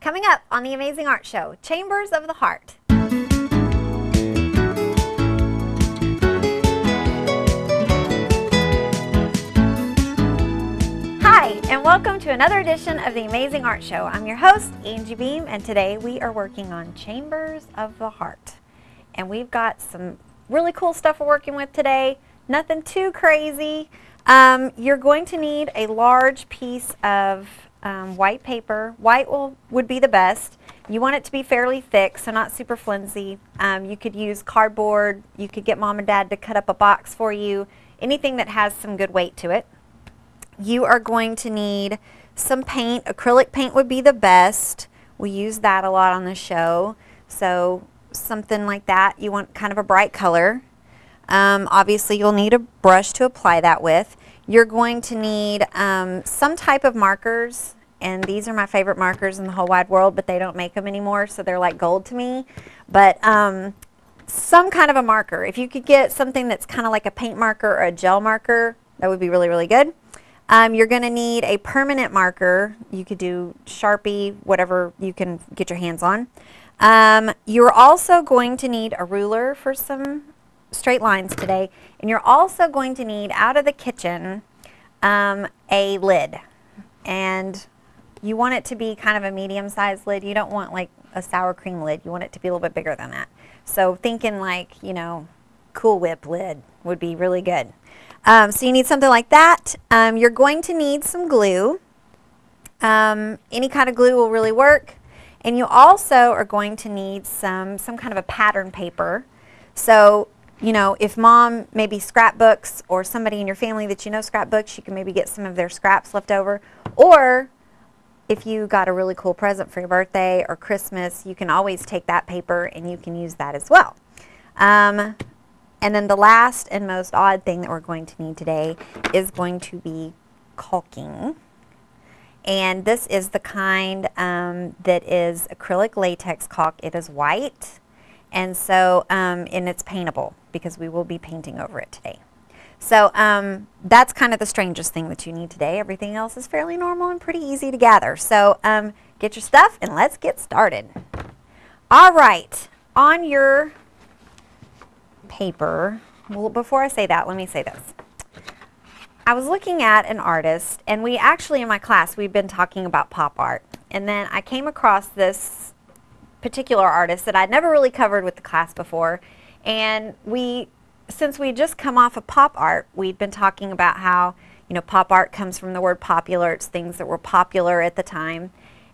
Coming up on the Amazing Art Show, Chambers of the Heart. Hi, and welcome to another edition of the Amazing Art Show. I'm your host, Angie Beam, and today we are working on Chambers of the Heart. And we've got some really cool stuff we're working with today. Nothing too crazy. Um, you're going to need a large piece of um, white paper. White will, would be the best. You want it to be fairly thick, so not super flimsy. Um, you could use cardboard. You could get mom and dad to cut up a box for you. Anything that has some good weight to it. You are going to need some paint. Acrylic paint would be the best. We use that a lot on the show. So something like that. You want kind of a bright color. Um, obviously, you'll need a brush to apply that with. You're going to need um, some type of markers, and these are my favorite markers in the whole wide world, but they don't make them anymore, so they're like gold to me. But um, some kind of a marker. If you could get something that's kind of like a paint marker or a gel marker, that would be really, really good. Um, you're going to need a permanent marker. You could do Sharpie, whatever you can get your hands on. Um, you're also going to need a ruler for some straight lines today. And you're also going to need out of the kitchen um, a lid. And you want it to be kind of a medium-sized lid. You don't want like a sour cream lid. You want it to be a little bit bigger than that. So thinking like, you know, Cool Whip lid would be really good. Um, so you need something like that. Um, you're going to need some glue. Um, any kind of glue will really work. And you also are going to need some, some kind of a pattern paper. So you know, if mom maybe scrapbooks or somebody in your family that you know scrapbooks, you can maybe get some of their scraps left over. Or if you got a really cool present for your birthday or Christmas, you can always take that paper and you can use that as well. Um, and then the last and most odd thing that we're going to need today is going to be caulking. And this is the kind um, that is acrylic latex caulk. It is white and so, um, and it's paintable because we will be painting over it today. So um, that's kind of the strangest thing that you need today. Everything else is fairly normal and pretty easy to gather. So um, get your stuff and let's get started. All right, on your paper, well, before I say that, let me say this. I was looking at an artist, and we actually in my class, we've been talking about pop art. And then I came across this particular artist that I'd never really covered with the class before. And we, since we just come off of pop art, we'd been talking about how, you know, pop art comes from the word popular. It's things that were popular at the time.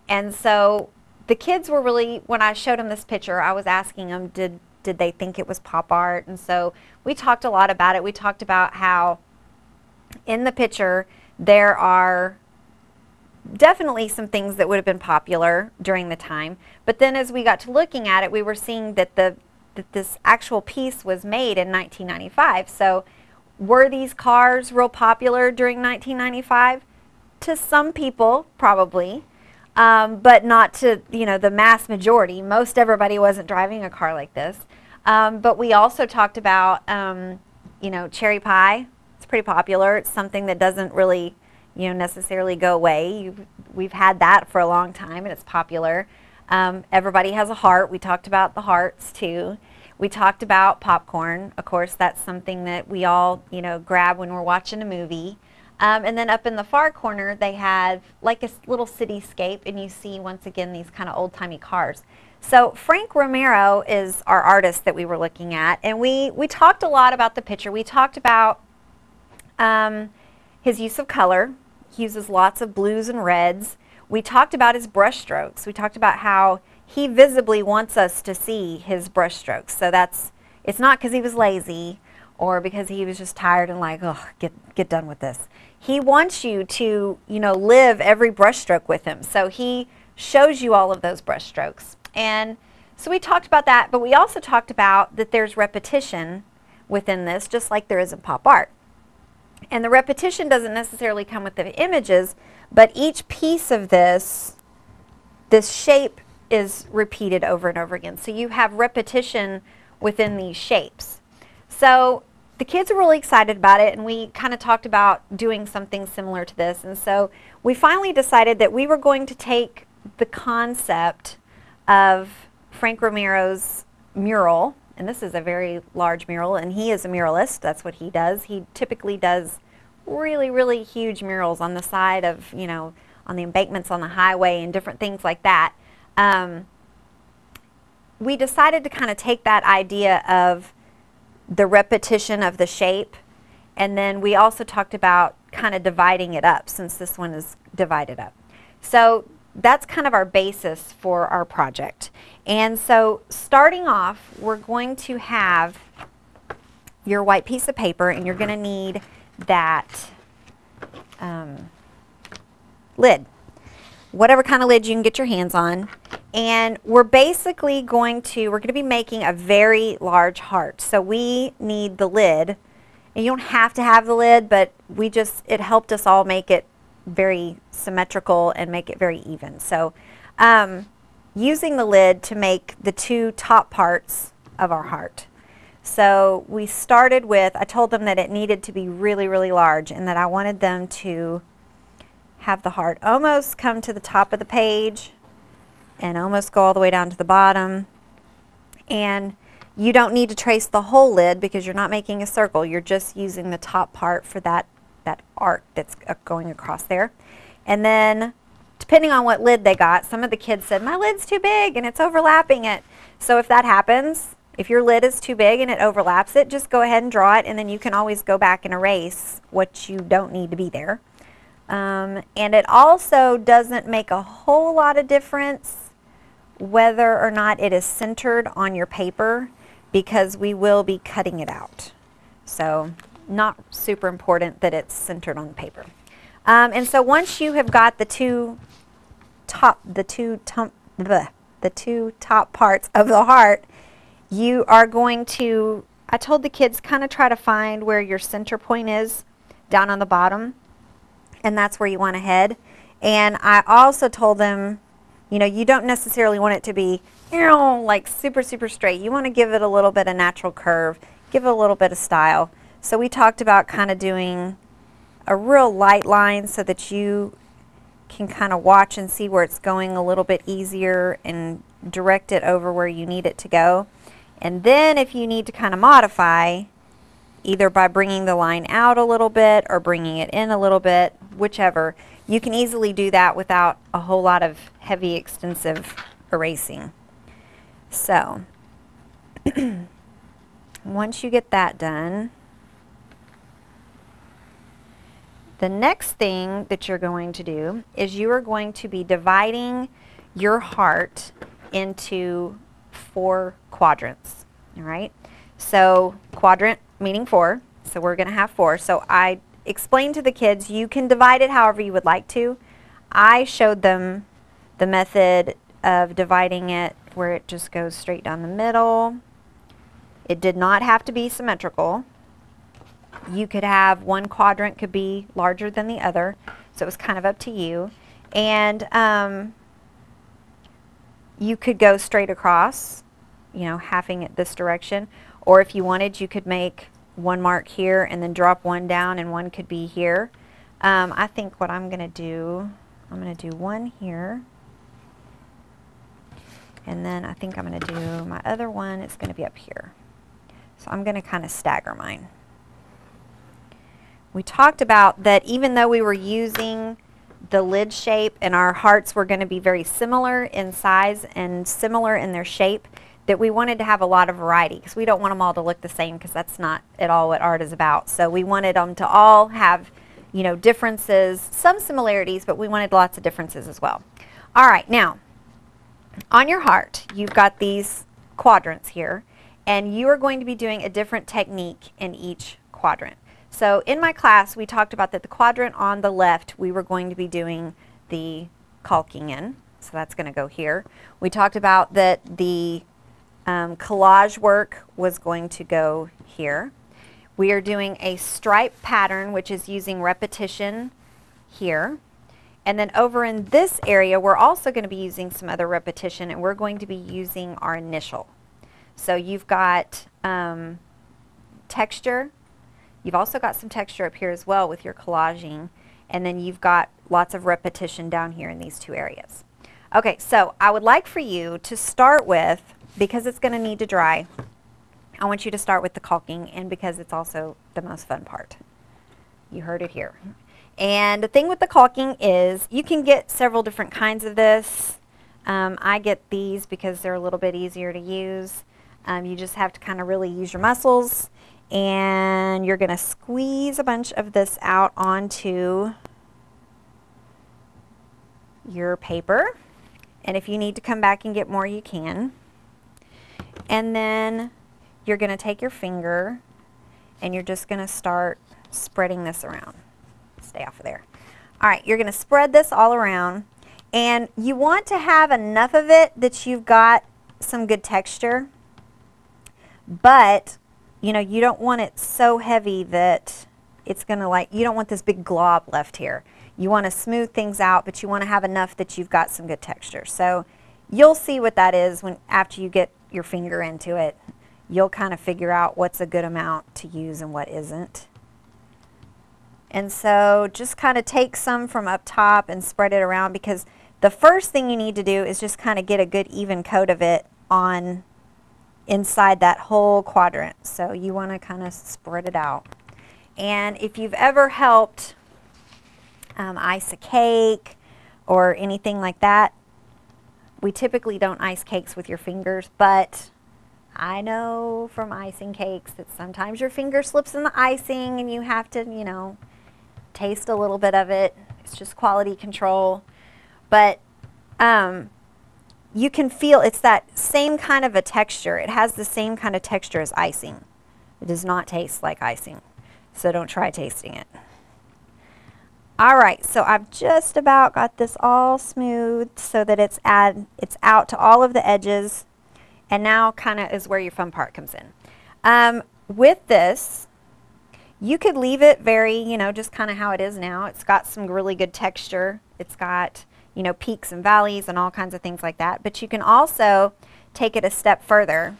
And so the kids were really, when I showed them this picture, I was asking them, did, did they think it was pop art? And so we talked a lot about it. We talked about how in the picture there are definitely some things that would have been popular during the time. But then as we got to looking at it, we were seeing that the that this actual piece was made in 1995. So were these cars real popular during 1995? To some people, probably, um, but not to you know the mass majority. Most everybody wasn't driving a car like this. Um, but we also talked about um, you know cherry pie. It's pretty popular. It's something that doesn't really you know, necessarily go away. You've, we've had that for a long time and it's popular. Um, everybody has a heart. We talked about the hearts too. We talked about popcorn. Of course, that's something that we all, you know, grab when we're watching a movie. Um, and then up in the far corner, they have like a little cityscape, and you see once again these kind of old-timey cars. So Frank Romero is our artist that we were looking at, and we we talked a lot about the picture. We talked about um, his use of color. He uses lots of blues and reds. We talked about his brush strokes. We talked about how he visibly wants us to see his brush strokes. So that's, it's not because he was lazy or because he was just tired and like, oh, get, get done with this. He wants you to, you know, live every brush stroke with him. So he shows you all of those brush strokes. And so we talked about that, but we also talked about that there's repetition within this, just like there is in pop art. And the repetition doesn't necessarily come with the images, but each piece of this, this shape is repeated over and over again. So you have repetition within these shapes. So the kids are really excited about it and we kind of talked about doing something similar to this. And so we finally decided that we were going to take the concept of Frank Romero's mural, and this is a very large mural, and he is a muralist. That's what he does. He typically does really, really huge murals on the side of, you know, on the embankments on the highway and different things like that. Um, we decided to kind of take that idea of the repetition of the shape, and then we also talked about kind of dividing it up since this one is divided up. So that's kind of our basis for our project. And so starting off, we're going to have your white piece of paper and you're going to need that um, lid. Whatever kind of lid you can get your hands on. And we're basically going to, we're going to be making a very large heart. So we need the lid. And you don't have to have the lid, but we just, it helped us all make it very symmetrical and make it very even. So um, using the lid to make the two top parts of our heart. So we started with, I told them that it needed to be really, really large and that I wanted them to have the heart almost come to the top of the page and almost go all the way down to the bottom. And you don't need to trace the whole lid because you're not making a circle. You're just using the top part for that, that arc that's uh, going across there. And then depending on what lid they got, some of the kids said, my lid's too big and it's overlapping it. So if that happens, if your lid is too big and it overlaps it, just go ahead and draw it and then you can always go back and erase what you don't need to be there. Um, and it also doesn't make a whole lot of difference whether or not it is centered on your paper because we will be cutting it out. So not super important that it's centered on the paper. Um, and so once you have got the two top, the two the, the two top parts of the heart, you are going to, I told the kids kind of try to find where your center point is down on the bottom, and that's where you want to head. And I also told them, you know, you don't necessarily want it to be, you know, like super, super straight. You want to give it a little bit of natural curve, give it a little bit of style. So we talked about kind of doing a real light line so that you can kind of watch and see where it's going a little bit easier and direct it over where you need it to go. And then if you need to kind of modify, either by bringing the line out a little bit or bringing it in a little bit, whichever, you can easily do that without a whole lot of heavy extensive erasing. So, once you get that done, The next thing that you're going to do is you are going to be dividing your heart into four quadrants, all right? So quadrant meaning four, so we're going to have four. So I explained to the kids you can divide it however you would like to. I showed them the method of dividing it where it just goes straight down the middle. It did not have to be symmetrical you could have one quadrant could be larger than the other, so it was kind of up to you. And um, you could go straight across, you know, halving it this direction, or if you wanted, you could make one mark here and then drop one down and one could be here. Um, I think what I'm going to do, I'm going to do one here. And then I think I'm going to do my other one, it's going to be up here. So I'm going to kind of stagger mine we talked about that even though we were using the lid shape and our hearts were going to be very similar in size and similar in their shape, that we wanted to have a lot of variety because we don't want them all to look the same because that's not at all what art is about. So we wanted them to all have, you know, differences, some similarities, but we wanted lots of differences as well. All right, now, on your heart, you've got these quadrants here, and you are going to be doing a different technique in each quadrant. So in my class, we talked about that the quadrant on the left, we were going to be doing the caulking in. So that's going to go here. We talked about that the um, collage work was going to go here. We are doing a stripe pattern, which is using repetition here. And then over in this area, we're also going to be using some other repetition, and we're going to be using our initial. So you've got um, texture, You've also got some texture up here as well with your collaging, and then you've got lots of repetition down here in these two areas. Okay, so I would like for you to start with, because it's going to need to dry, I want you to start with the caulking and because it's also the most fun part. You heard it here. And the thing with the caulking is you can get several different kinds of this. Um, I get these because they're a little bit easier to use. Um, you just have to kind of really use your muscles and you're going to squeeze a bunch of this out onto your paper. And if you need to come back and get more, you can. And then you're going to take your finger and you're just going to start spreading this around. Stay off of there. All right, you're going to spread this all around. And you want to have enough of it that you've got some good texture. But, you know, you don't want it so heavy that it's going to like, you don't want this big glob left here. You want to smooth things out, but you want to have enough that you've got some good texture. So you'll see what that is when after you get your finger into it. You'll kind of figure out what's a good amount to use and what isn't. And so just kind of take some from up top and spread it around because the first thing you need to do is just kind of get a good even coat of it on inside that whole quadrant. So you want to kind of spread it out. And if you've ever helped um, ice a cake or anything like that, we typically don't ice cakes with your fingers, but I know from icing cakes that sometimes your finger slips in the icing and you have to, you know, taste a little bit of it. It's just quality control. But um, you can feel it's that same kind of a texture. It has the same kind of texture as icing. It does not taste like icing. So don't try tasting it. All right, so I've just about got this all smooth so that it's add it's out to all of the edges. And now kind of is where your fun part comes in. Um, with this, you could leave it very, you know, just kind of how it is now. It's got some really good texture. It's got, you know, peaks and valleys and all kinds of things like that. But you can also take it a step further.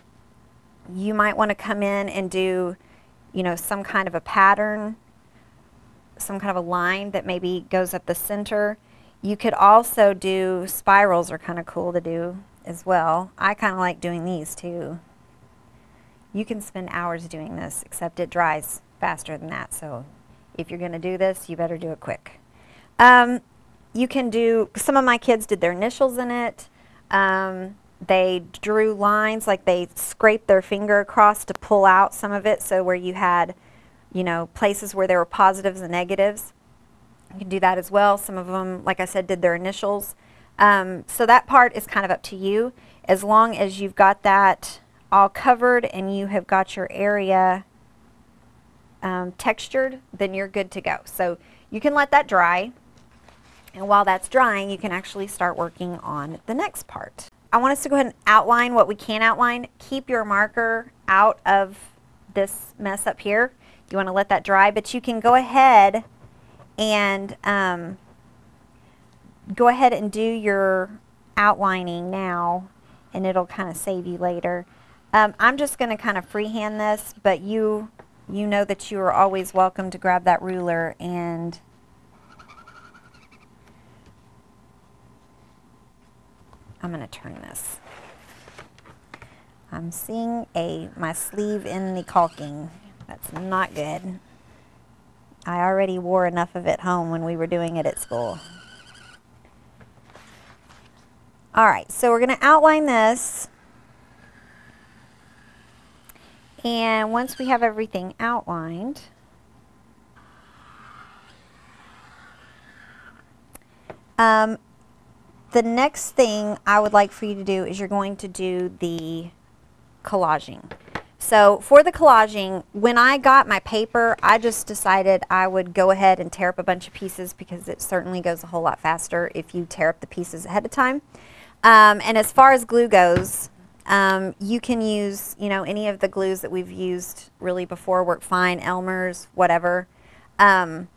You might want to come in and do, you know, some kind of a pattern, some kind of a line that maybe goes up the center. You could also do spirals are kind of cool to do as well. I kind of like doing these too. You can spend hours doing this, except it dries faster than that. So if you're going to do this, you better do it quick. Um, you can do, some of my kids did their initials in it. Um, they drew lines, like they scraped their finger across to pull out some of it. So where you had, you know, places where there were positives and negatives. You can do that as well. Some of them, like I said, did their initials. Um, so that part is kind of up to you. As long as you've got that all covered and you have got your area um, textured, then you're good to go. So you can let that dry. And while that's drying, you can actually start working on the next part. I want us to go ahead and outline what we can outline. Keep your marker out of this mess up here. You want to let that dry, but you can go ahead and um, go ahead and do your outlining now and it'll kind of save you later. Um, I'm just going to kind of freehand this, but you you know that you are always welcome to grab that ruler and I'm going to turn this. I'm seeing a my sleeve in the caulking. That's not good. I already wore enough of it home when we were doing it at school. All right, so we're going to outline this. And once we have everything outlined, um, the next thing I would like for you to do is you're going to do the collaging. So for the collaging, when I got my paper, I just decided I would go ahead and tear up a bunch of pieces because it certainly goes a whole lot faster if you tear up the pieces ahead of time. Um, and as far as glue goes, um, you can use, you know, any of the glues that we've used really before work fine, Elmer's, whatever. Um,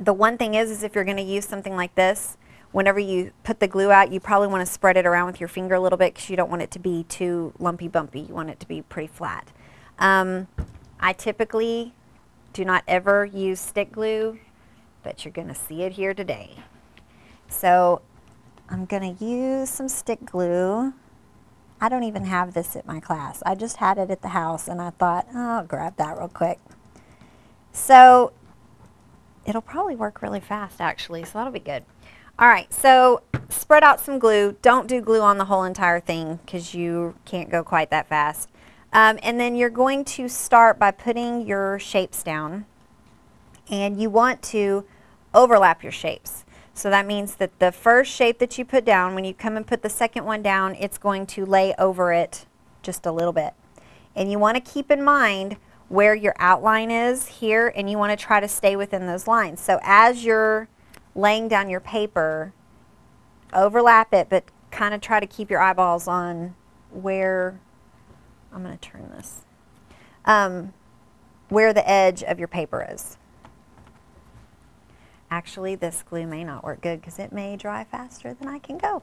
the one thing is, is if you're going to use something like this, whenever you put the glue out, you probably want to spread it around with your finger a little bit because you don't want it to be too lumpy bumpy. You want it to be pretty flat. Um, I typically do not ever use stick glue, but you're going to see it here today. So I'm going to use some stick glue. I don't even have this at my class. I just had it at the house and I thought, oh, I'll grab that real quick. So it'll probably work really fast actually, so that'll be good. All right, so spread out some glue. Don't do glue on the whole entire thing because you can't go quite that fast. Um, and then you're going to start by putting your shapes down. And you want to overlap your shapes. So that means that the first shape that you put down, when you come and put the second one down, it's going to lay over it just a little bit. And you want to keep in mind where your outline is here, and you want to try to stay within those lines. So as you're laying down your paper, overlap it, but kind of try to keep your eyeballs on where, I'm going to turn this, um, where the edge of your paper is. Actually, this glue may not work good because it may dry faster than I can go.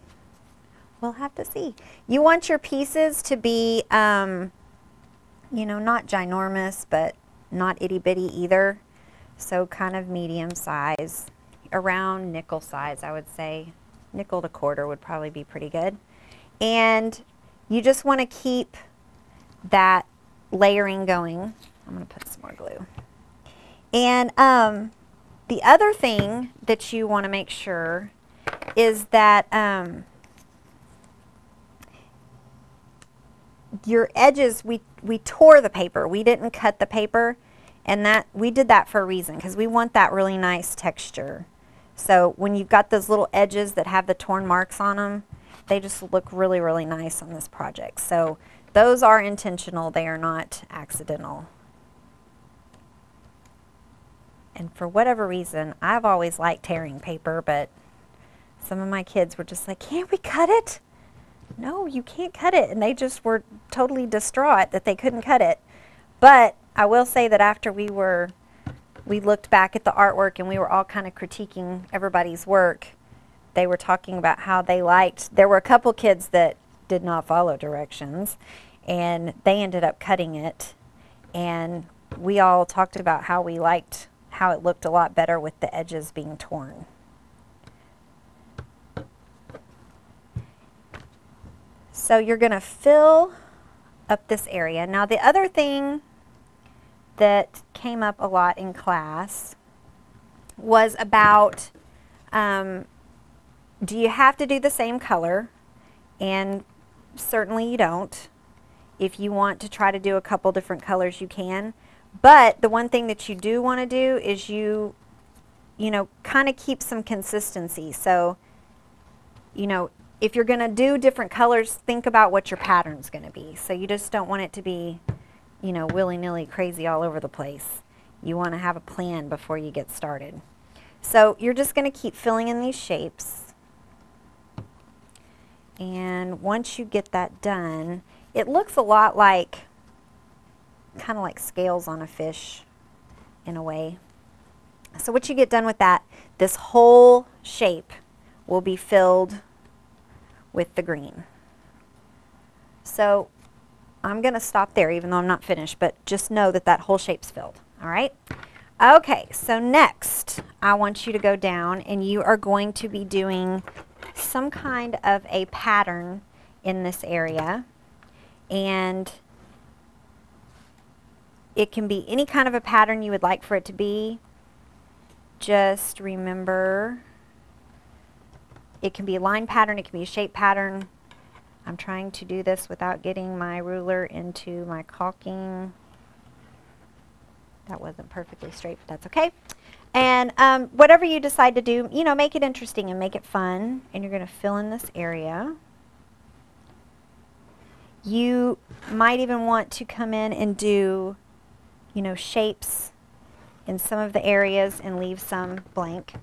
We'll have to see. You want your pieces to be, um, you know, not ginormous, but not itty bitty either. So kind of medium size around nickel size, I would say. Nickel to quarter would probably be pretty good. And you just want to keep that layering going. I'm going to put some more glue. And um, the other thing that you want to make sure is that um, your edges, we, we tore the paper. We didn't cut the paper. And that we did that for a reason because we want that really nice texture. So when you've got those little edges that have the torn marks on them, they just look really, really nice on this project. So those are intentional. They are not accidental. And for whatever reason, I've always liked tearing paper, but some of my kids were just like, can't we cut it? No, you can't cut it. And they just were totally distraught that they couldn't cut it. But I will say that after we were we looked back at the artwork and we were all kind of critiquing everybody's work. They were talking about how they liked, there were a couple kids that did not follow directions and they ended up cutting it. And we all talked about how we liked how it looked a lot better with the edges being torn. So you're going to fill up this area. Now the other thing that came up a lot in class was about um, do you have to do the same color? And certainly you don't. If you want to try to do a couple different colors, you can. But the one thing that you do want to do is you, you know, kind of keep some consistency. So, you know, if you're going to do different colors, think about what your pattern's going to be. So you just don't want it to be you know, willy-nilly crazy all over the place. You want to have a plan before you get started. So you're just going to keep filling in these shapes. And once you get that done, it looks a lot like, kind of like scales on a fish in a way. So once you get done with that, this whole shape will be filled with the green. So I'm going to stop there even though I'm not finished, but just know that that whole shape's filled. All right? Okay, so next I want you to go down and you are going to be doing some kind of a pattern in this area. And it can be any kind of a pattern you would like for it to be. Just remember it can be a line pattern, it can be a shape pattern, I'm trying to do this without getting my ruler into my caulking. That wasn't perfectly straight, but that's okay. And um, whatever you decide to do, you know, make it interesting and make it fun. And you're going to fill in this area. You might even want to come in and do, you know, shapes in some of the areas and leave some blank.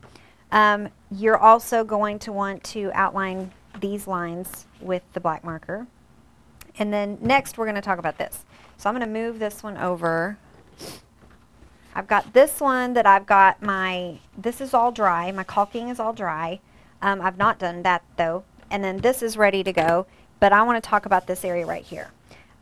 Um, you're also going to want to outline these lines with the black marker. And then next we're going to talk about this. So I'm going to move this one over. I've got this one that I've got my, this is all dry. My caulking is all dry. Um, I've not done that though. And then this is ready to go. But I want to talk about this area right here.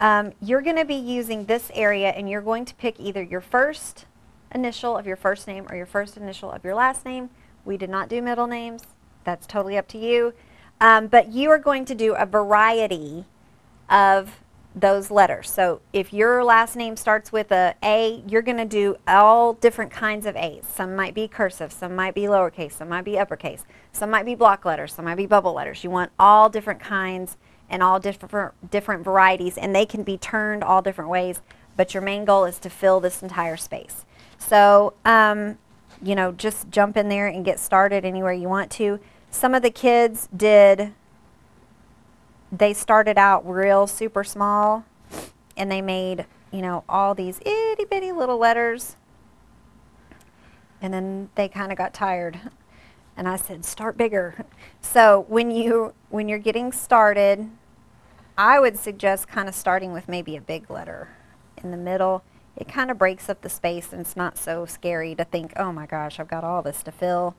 Um, you're going to be using this area and you're going to pick either your first initial of your first name or your first initial of your last name. We did not do middle names. That's totally up to you. Um, but you are going to do a variety of those letters. So if your last name starts with a A, you're going to do all different kinds of A's. Some might be cursive, some might be lowercase, some might be uppercase, some might be block letters, some might be bubble letters. You want all different kinds and all different different varieties and they can be turned all different ways, but your main goal is to fill this entire space. So, um, you know, just jump in there and get started anywhere you want to. Some of the kids did they started out real super small and they made, you know, all these itty bitty little letters. And then they kind of got tired. And I said, start bigger. So when you when you're getting started, I would suggest kind of starting with maybe a big letter in the middle. It kind of breaks up the space and it's not so scary to think, oh my gosh, I've got all this to fill.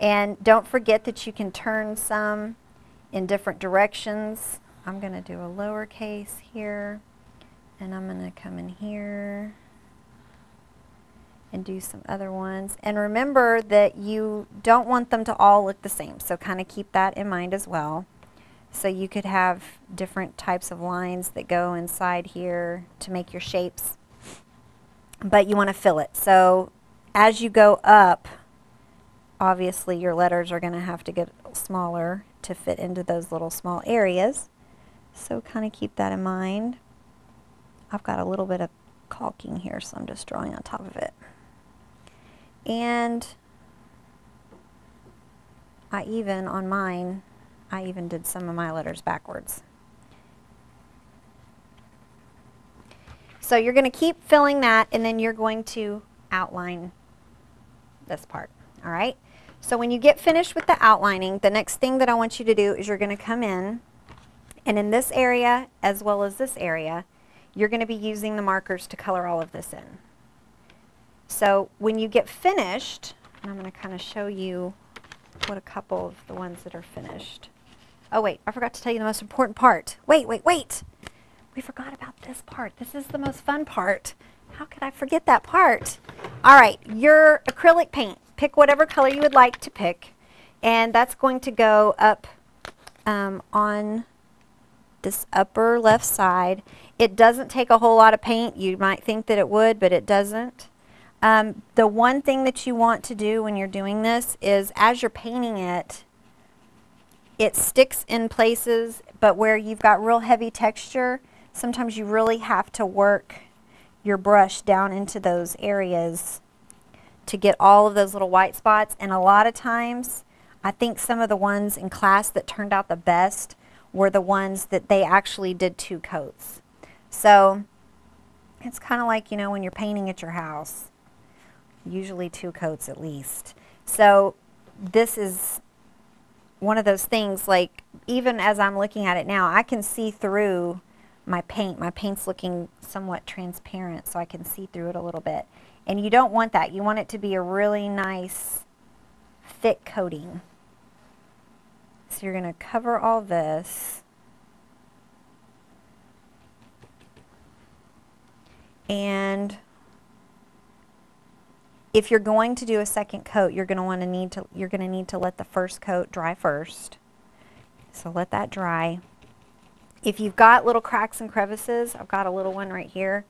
And don't forget that you can turn some in different directions. I'm going to do a lowercase here, and I'm going to come in here and do some other ones. And remember that you don't want them to all look the same, so kind of keep that in mind as well. So you could have different types of lines that go inside here to make your shapes, but you want to fill it. So as you go up, obviously your letters are going to have to get smaller to fit into those little small areas. So kind of keep that in mind. I've got a little bit of caulking here, so I'm just drawing on top of it. And I even, on mine, I even did some of my letters backwards. So you're going to keep filling that, and then you're going to outline this part, all right? So when you get finished with the outlining, the next thing that I want you to do is you're going to come in and in this area, as well as this area, you're going to be using the markers to color all of this in. So when you get finished, I'm going to kind of show you what a couple of the ones that are finished. Oh wait, I forgot to tell you the most important part. Wait, wait, wait. We forgot about this part. This is the most fun part. How could I forget that part? All right, your acrylic paint. Pick whatever color you would like to pick. And that's going to go up um, on this upper left side. It doesn't take a whole lot of paint. You might think that it would, but it doesn't. Um, the one thing that you want to do when you're doing this is as you're painting it, it sticks in places, but where you've got real heavy texture, sometimes you really have to work your brush down into those areas to get all of those little white spots. And a lot of times, I think some of the ones in class that turned out the best were the ones that they actually did two coats. So it's kind of like, you know, when you're painting at your house, usually two coats at least. So this is one of those things like even as I'm looking at it now, I can see through my paint. My paint's looking somewhat transparent so I can see through it a little bit. And you don't want that. You want it to be a really nice thick coating. So you're going to cover all this. And if you're going to do a second coat, you're going to want to need to you're going to need to let the first coat dry first. So let that dry. If you've got little cracks and crevices, I've got a little one right here,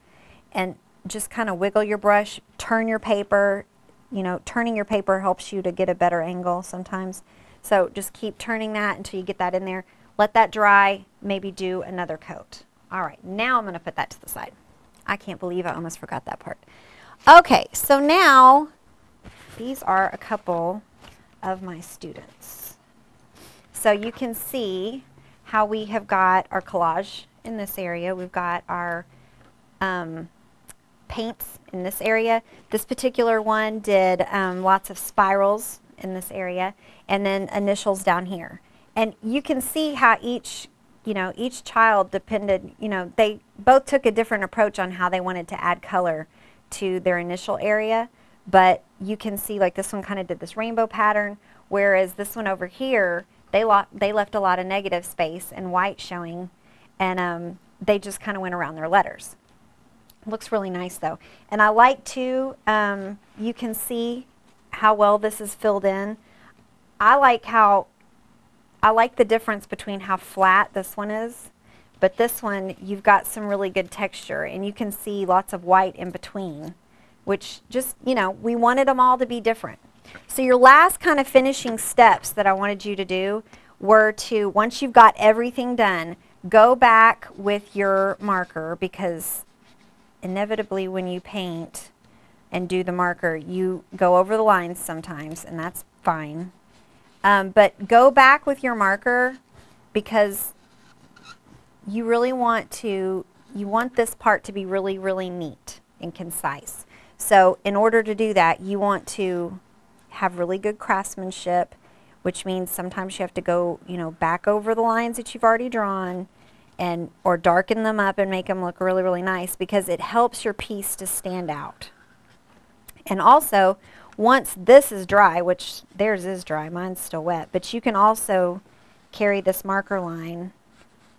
and just kind of wiggle your brush, turn your paper. You know, turning your paper helps you to get a better angle sometimes. So just keep turning that until you get that in there. Let that dry, maybe do another coat. All right, now I'm going to put that to the side. I can't believe I almost forgot that part. Okay, so now these are a couple of my students. So you can see how we have got our collage in this area. We've got our um, paints in this area. This particular one did um, lots of spirals in this area and then initials down here. And you can see how each, you know, each child depended, you know, they both took a different approach on how they wanted to add color to their initial area. But you can see like this one kind of did this rainbow pattern, whereas this one over here, they, they left a lot of negative space and white showing, and um, they just kind of went around their letters. Looks really nice though. And I like to, um, you can see how well this is filled in. I like how I like the difference between how flat this one is, but this one, you've got some really good texture, and you can see lots of white in between, which just, you know, we wanted them all to be different. So your last kind of finishing steps that I wanted you to do were to, once you've got everything done, go back with your marker because inevitably when you paint and do the marker, you go over the lines sometimes, and that's fine. Um, but go back with your marker because you really want to, you want this part to be really, really neat and concise. So in order to do that, you want to have really good craftsmanship, which means sometimes you have to go, you know, back over the lines that you've already drawn and or darken them up and make them look really, really nice because it helps your piece to stand out. And also, once this is dry, which theirs is dry, mine's still wet, but you can also carry this marker line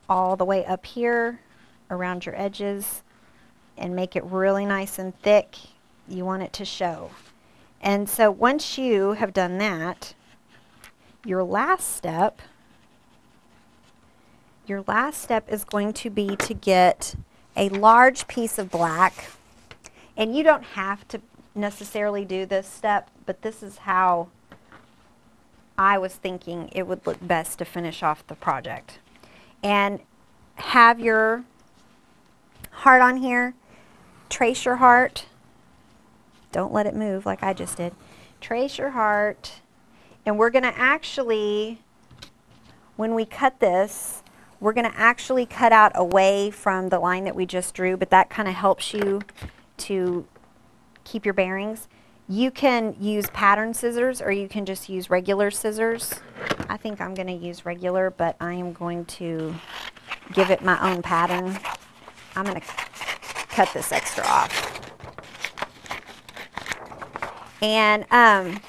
all the way up here around your edges and make it really nice and thick. You want it to show. And so once you have done that, your last step your last step is going to be to get a large piece of black. And you don't have to necessarily do this step, but this is how I was thinking it would look best to finish off the project. And have your heart on here. Trace your heart. Don't let it move like I just did. Trace your heart. And we're going to actually, when we cut this, we're going to actually cut out away from the line that we just drew, but that kind of helps you to keep your bearings. You can use pattern scissors or you can just use regular scissors. I think I'm going to use regular, but I am going to give it my own pattern. I'm going to cut this extra off. And um,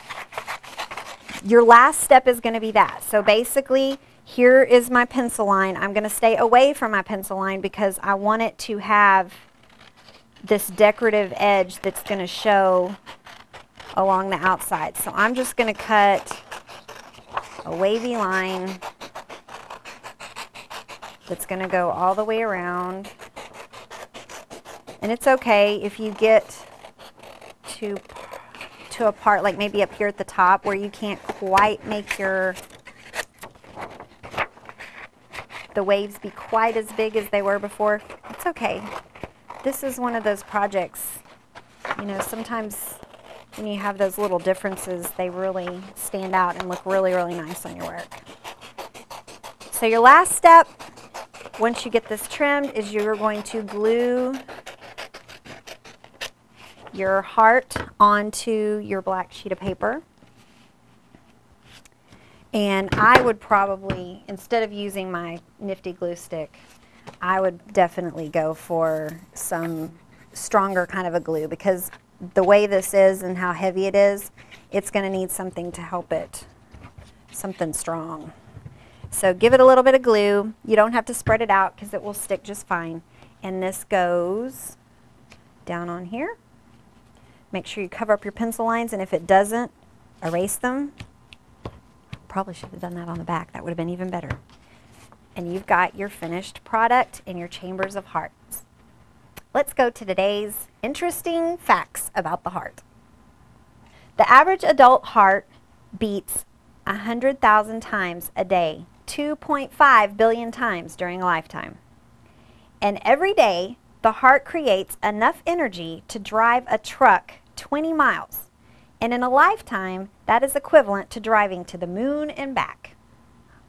your last step is going to be that. So basically, here is my pencil line. I'm going to stay away from my pencil line because I want it to have this decorative edge that's going to show along the outside. So I'm just going to cut a wavy line that's going to go all the way around. And it's okay if you get to, to a part like maybe up here at the top where you can't quite make your the waves be quite as big as they were before, it's okay. This is one of those projects, you know, sometimes when you have those little differences, they really stand out and look really, really nice on your work. So your last step, once you get this trimmed, is you're going to glue your heart onto your black sheet of paper. And I would probably, instead of using my nifty glue stick, I would definitely go for some stronger kind of a glue because the way this is and how heavy it is, it's going to need something to help it, something strong. So give it a little bit of glue. You don't have to spread it out because it will stick just fine. And this goes down on here. Make sure you cover up your pencil lines and if it doesn't, erase them Probably should have done that on the back. That would have been even better. And you've got your finished product in your chambers of hearts. Let's go to today's interesting facts about the heart. The average adult heart beats 100,000 times a day, 2.5 billion times during a lifetime. And every day, the heart creates enough energy to drive a truck 20 miles. And in a lifetime, that is equivalent to driving to the moon and back.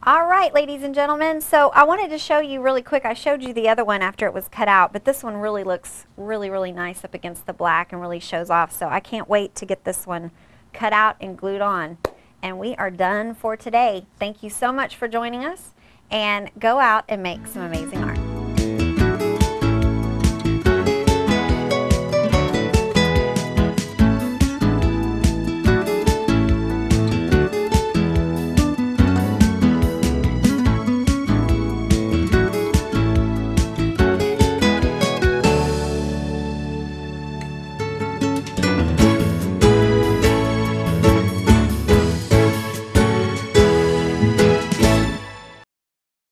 All right, ladies and gentlemen, so I wanted to show you really quick. I showed you the other one after it was cut out, but this one really looks really, really nice up against the black and really shows off. So I can't wait to get this one cut out and glued on. And we are done for today. Thank you so much for joining us, and go out and make some amazing